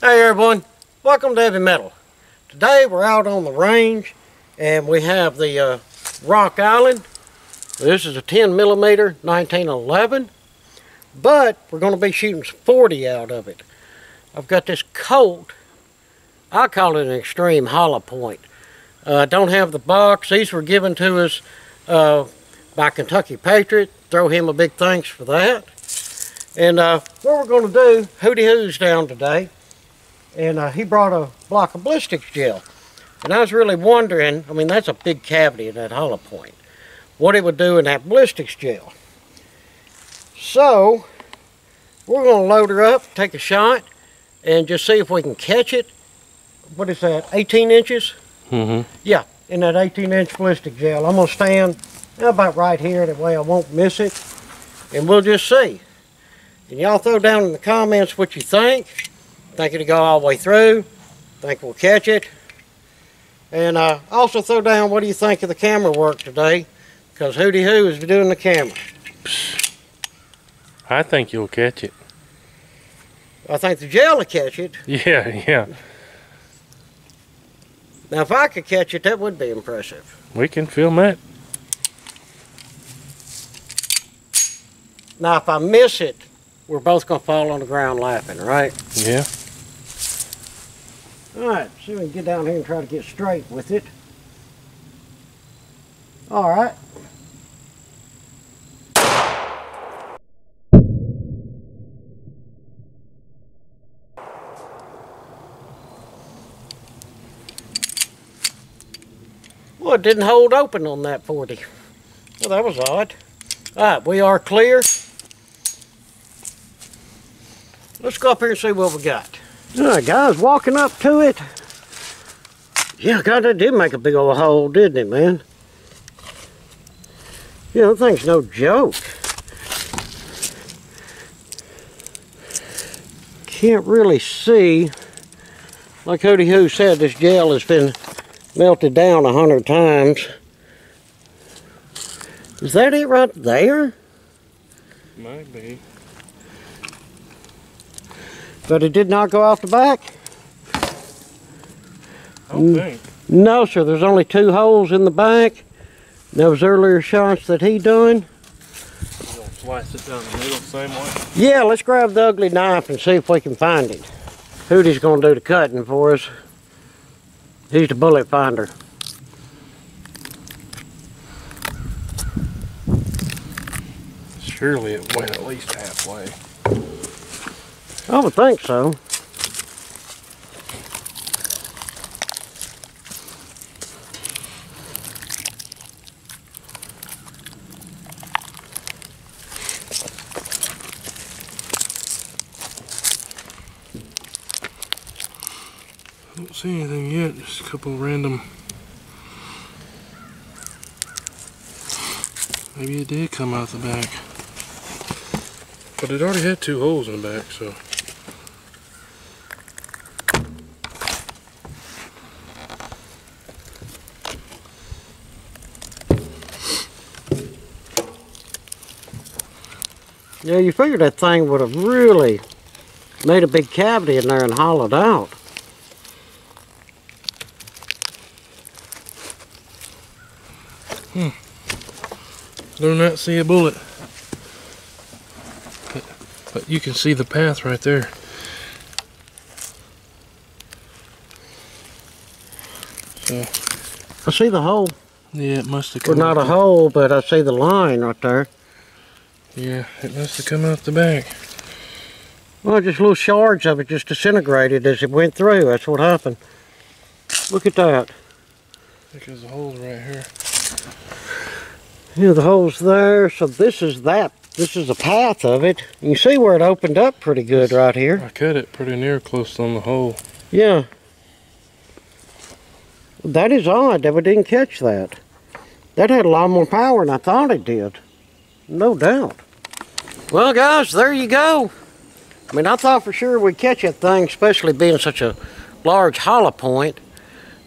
Hey everyone, welcome to Heavy Metal. Today we're out on the range and we have the uh, Rock Island. This is a 10 millimeter 1911, but we're going to be shooting 40 out of it. I've got this Colt, I call it an extreme hollow point. I uh, don't have the box. These were given to us uh, by Kentucky Patriot. Throw him a big thanks for that. And uh, what we're going to do, Hootie Hoo's down today and uh, he brought a block of ballistics gel. And I was really wondering, I mean, that's a big cavity in that hollow point, what it would do in that ballistics gel. So, we're going to load her up, take a shot, and just see if we can catch it. What is that, 18 inches? Mm-hmm. Yeah, in that 18 inch ballistic gel. I'm going to stand about right here, that way I won't miss it. And we'll just see. And y'all throw down in the comments what you think. Think it'll go all the way through. Think we'll catch it. And uh, also throw down what do you think of the camera work today? Because Hootie Hoo is doing the camera. I think you'll catch it. I think the gel will catch it. Yeah, yeah. Now if I could catch it, that would be impressive. We can film that. Now if I miss it, we're both going to fall on the ground laughing, right? Yeah. Alright, see if we can get down here and try to get straight with it. Alright. Well, it didn't hold open on that 40. Well, that was odd. Alright, we are clear. Let's go up here and see what we got. Alright guys, walking up to it. Yeah, God, that did make a big old hole, didn't it, man? Know, that thing's no joke. Can't really see. Like Hootie Hoo said, this gel has been melted down a hundred times. Is that it right there? Might be. But it did not go off the back? I don't mm. think. No, sir. There's only two holes in the back. Those earlier shots that he done. Slice it down the middle same way. Yeah, let's grab the ugly knife and see if we can find it. Hootie's gonna do the cutting for us. He's the bullet finder. Surely it went at least halfway. I would think so. I don't see anything yet, just a couple random. Maybe it did come out the back. But it already had two holes in the back, so. Yeah, you figured that thing would have really made a big cavity in there and hollowed out. Hmm. Do not see a bullet. But, but you can see the path right there. So, I see the hole. yeah, it must have Well, come not a hole, but I see the line right there. Yeah, it must have come out the back. Well, just little shards of it just disintegrated as it went through. That's what happened. Look at that. Because the hole's right here. Yeah, the hole's there. So this is that. This is the path of it. You can see where it opened up pretty good right here. I cut it pretty near close on the hole. Yeah. That is odd that we didn't catch that. That had a lot more power than I thought it did. No doubt. Well, guys, there you go. I mean, I thought for sure we'd catch that thing, especially being such a large hollow point.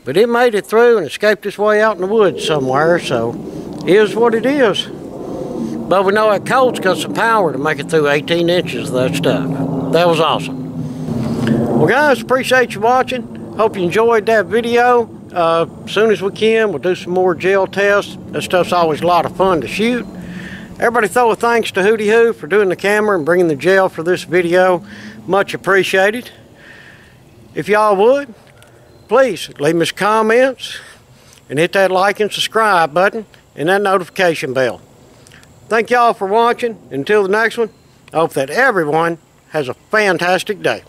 But it made it through and escaped its way out in the woods somewhere, so is what it is. But we know that Colt's got some power to make it through 18 inches of that stuff. That was awesome. Well, guys, appreciate you watching. Hope you enjoyed that video. Uh, soon as we can, we'll do some more gel tests. That stuff's always a lot of fun to shoot. Everybody throw a thanks to Hootie Hoo for doing the camera and bringing the gel for this video. Much appreciated. If y'all would, please leave some comments and hit that like and subscribe button and that notification bell. Thank y'all for watching. Until the next one, I hope that everyone has a fantastic day.